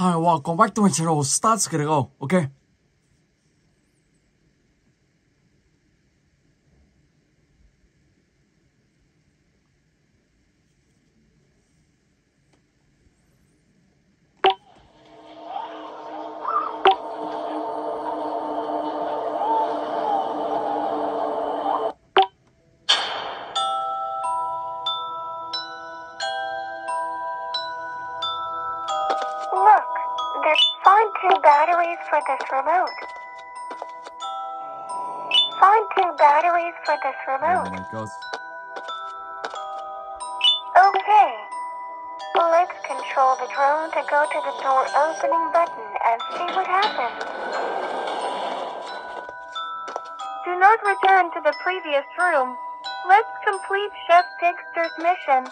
Alright, wow, come back to my channel, starts, gotta go, okay? room. Let's complete Chef Dexter's mission.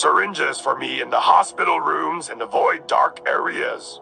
syringes for me in the hospital rooms and avoid dark areas.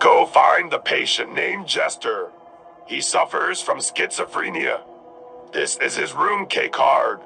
Go find the patient named Jester. He suffers from schizophrenia. This is his room K card.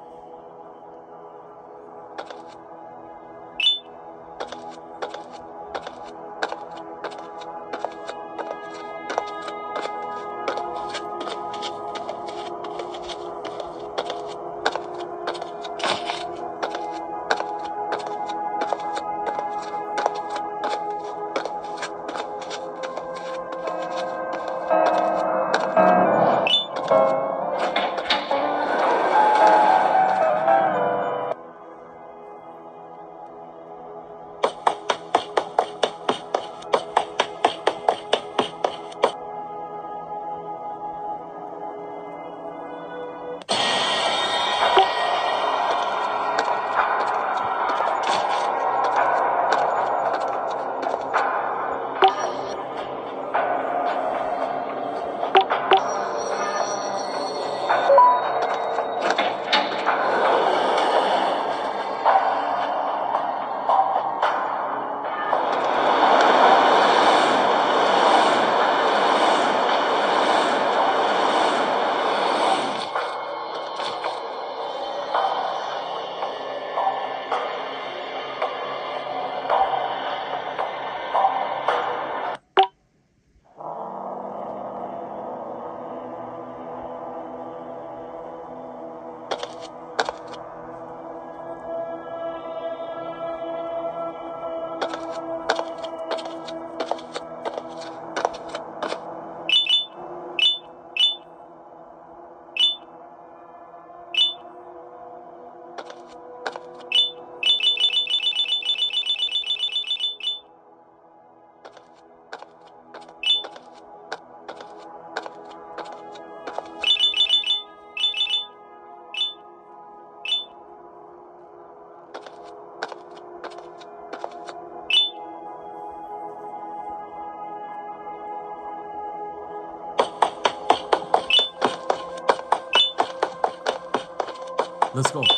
Let's go.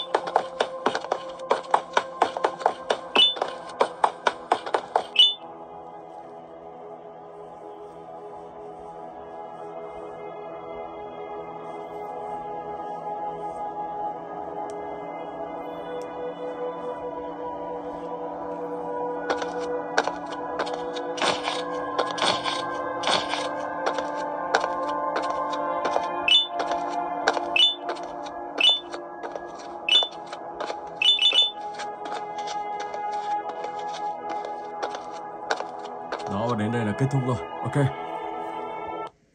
Kết thúc rồi. Ok.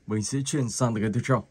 Mình sẽ chuyển sang cái tiếp theo.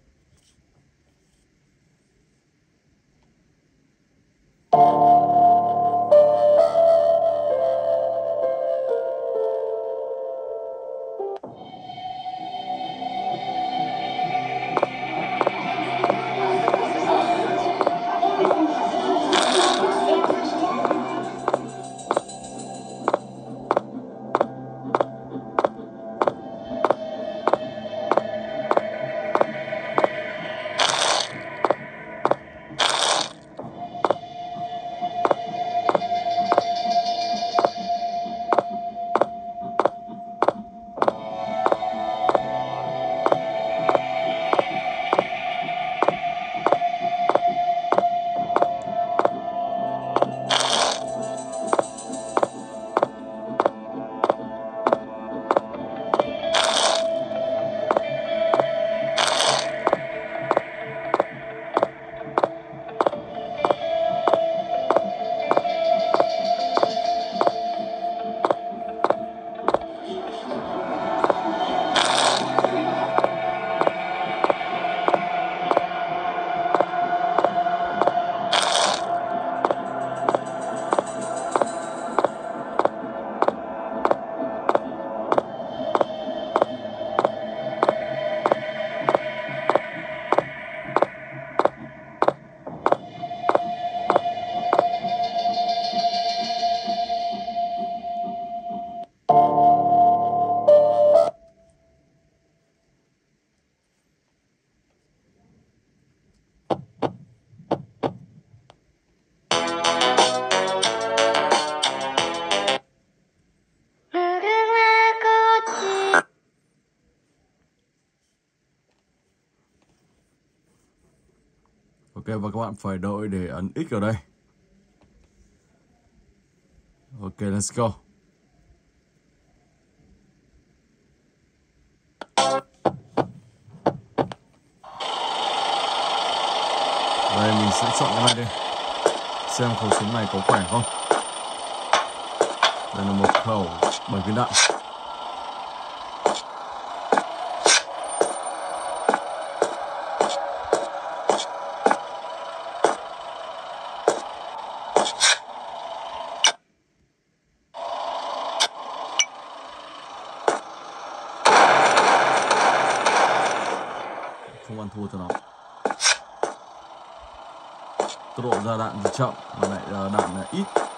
Và các bạn phải đợi để ấn X ở đây. Ok, let's go. Đây mình sẽ chọn cái này đi. Xem khẩu súng này có khỏe không. Đây là một khẩu 7 viên đạn. không ăn thua cho nó tốc độ ra đạn chậm mà lại đạn ít.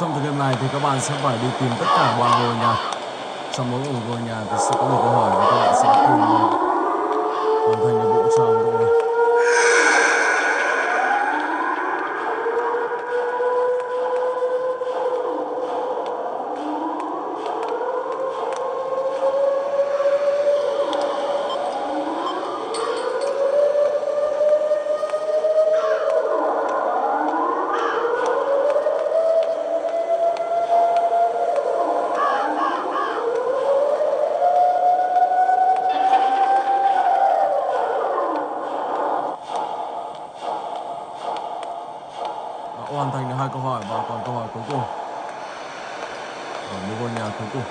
Trong thời Lần này thì các bạn sẽ phải đi tìm tất cả ba ngôi nhà. Trong mỗi một ngôi nhà thì sẽ có một câu hỏi và các bạn sẽ cùng hoàn thành nhiệm vụ trong đội này. đã hoàn thành được hai câu hỏi và còn câu hỏi cuối cùng ở một ngôi nhà cuối cùng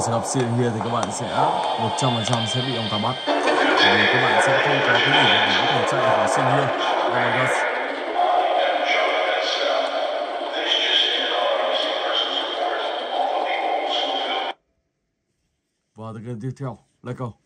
bây giờ vào trường hợp here thì các bạn sẽ 100% sẽ bị ông ta bắt. Bởi vì các bạn sẽ không có cái gì để có thể chạy vào sự here oh my god. Và cái tiếp theo, let go.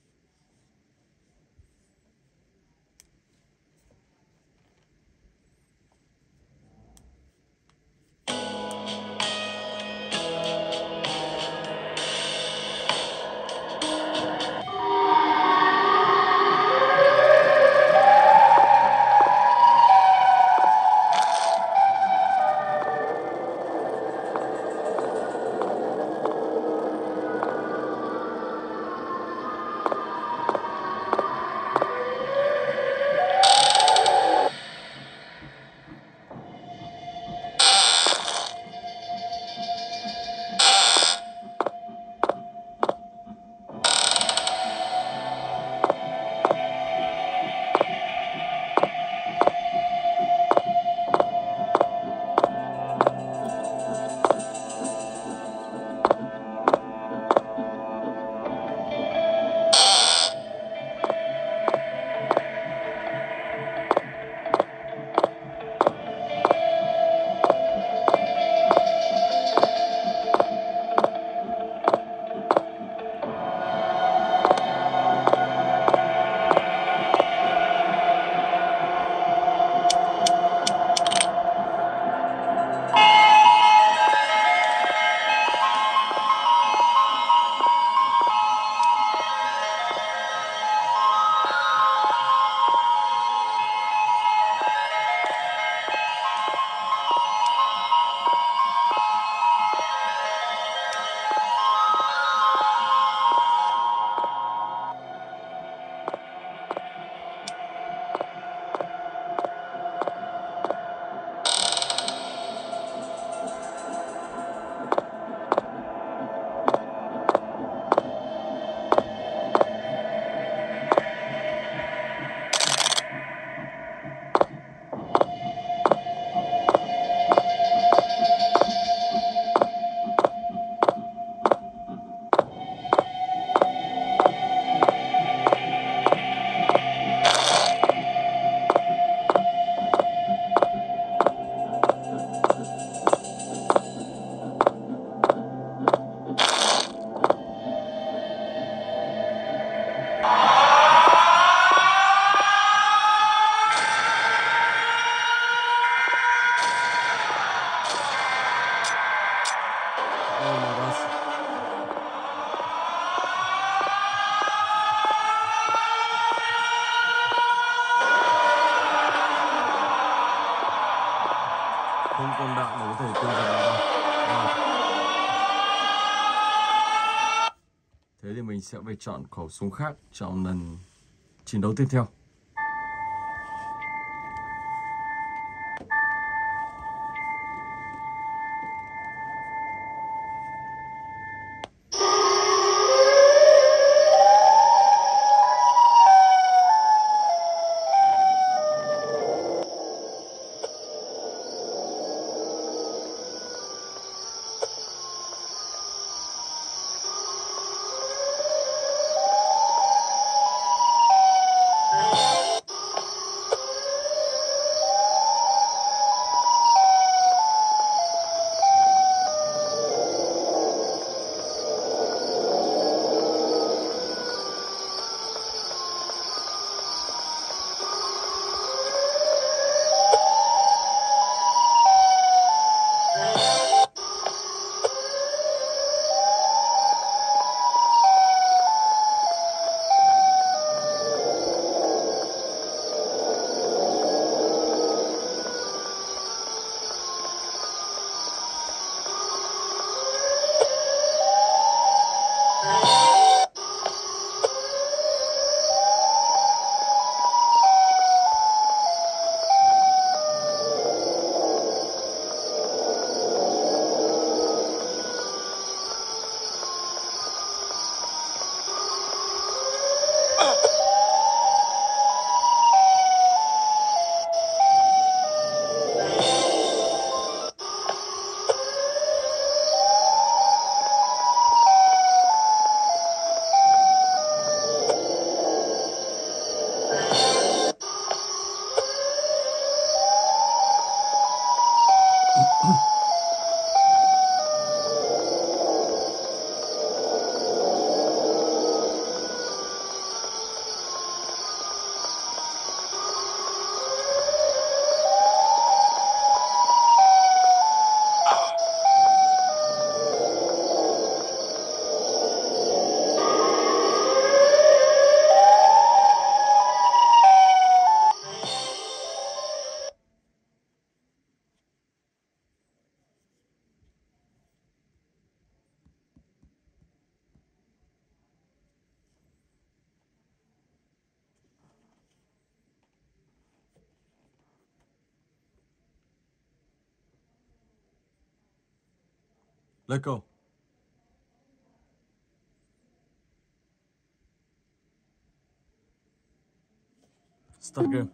Không còn đạn để có thể tiêu diệt nó đâu. Vâng. Thế thì mình sẽ phải chọn khẩu súng khác trong lần chiến đấu tiếp theo. Let go. Start game.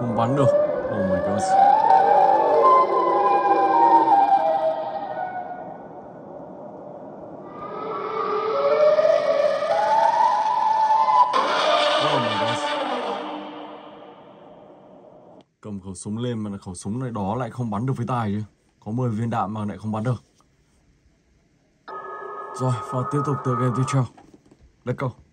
Không bắn được. Oh my god. Oh my god. Cầm khẩu súng lên mà khẩu súng này đó lại không bắn được với tài chứ. Có 10 viên đạn mà lại không bắn được. Rồi, và tiếp tục tựa game tiếp theo. Let's go.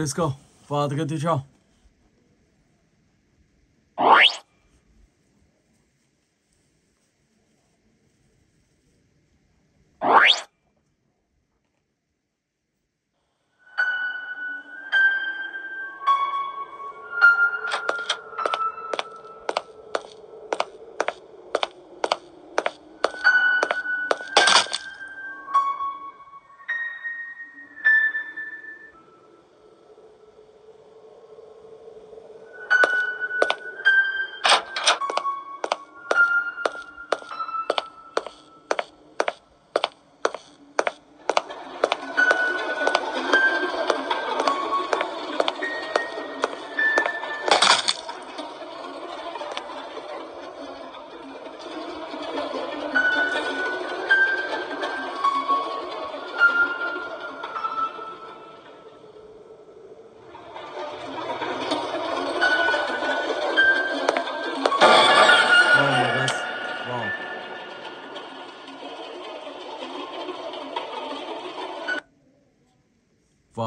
Ok, let's go. Và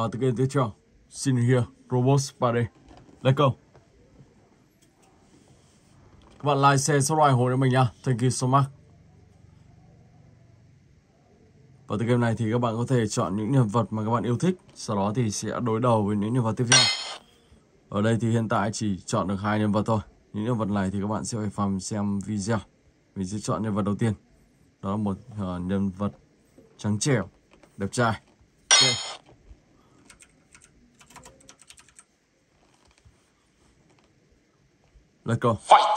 Và thực tiếp theo. Xin here, Robot Party. Let's go. Các bạn like, share, subscribe ủng hộ cho mình nha. Thank you so much. Và từ game này thì các bạn có thể chọn những nhân vật mà các bạn yêu thích. Sau đó thì sẽ đối đầu với những nhân vật tiếp theo. Ở đây thì hiện tại chỉ chọn được hai nhân vật thôi. Những nhân vật này thì các bạn sẽ phải phòng xem video. Mình sẽ chọn nhân vật đầu tiên. Đó là một uh, nhân vật trắng trẻo, đẹp trai. okay. Let's go. Fight!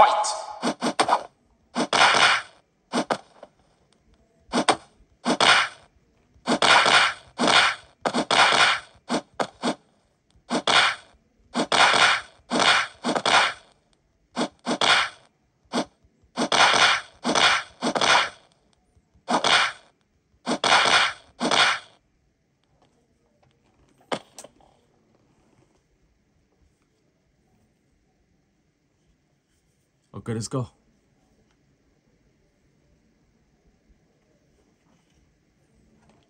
Fight! Okay, let's go.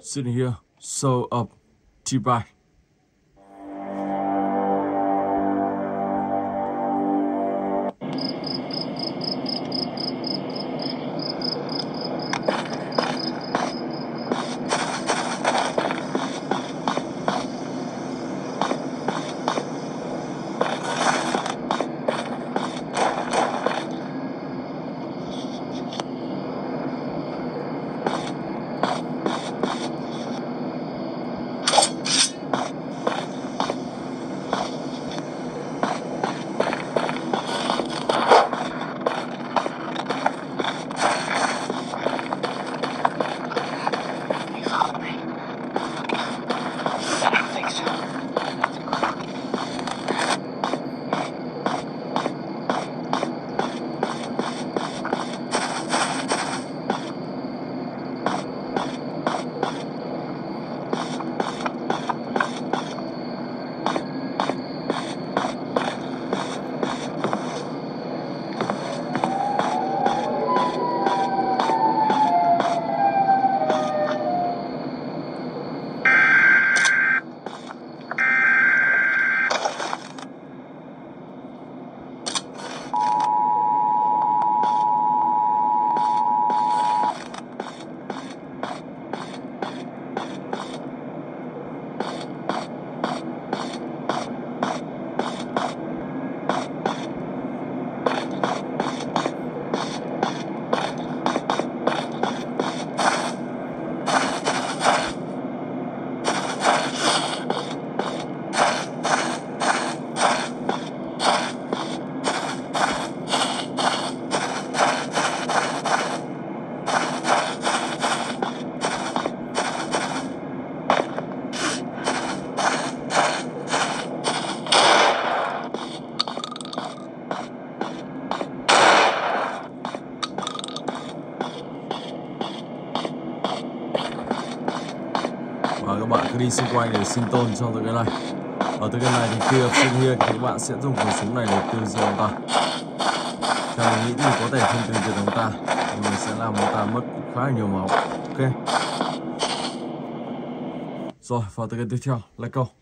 Sitting here, so up, T-Bye. và quay để sinh tồn trong tựa game này. Ở tựa game này thì khi gặp sinh hiên thì các bạn sẽ dùng khẩu súng này để tiêu diệt ông ta. Theo mình nghĩ thì có thể không tiêu diệt ông ta, nhưng mình sẽ làm ông ta mất khá là nhiều máu. Ok. Rồi, vào tựa game tiếp theo. Let's go.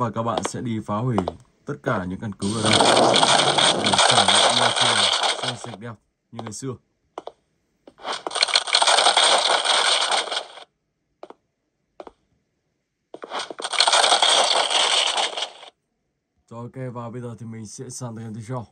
Và các bạn sẽ đi phá hủy tất cả những căn cứ ở đây. Để trả lại môi trường xanh sạch đẹp như ngày xưa. Rồi ok, và bây giờ thì mình sẽ sang tới tiếp theo.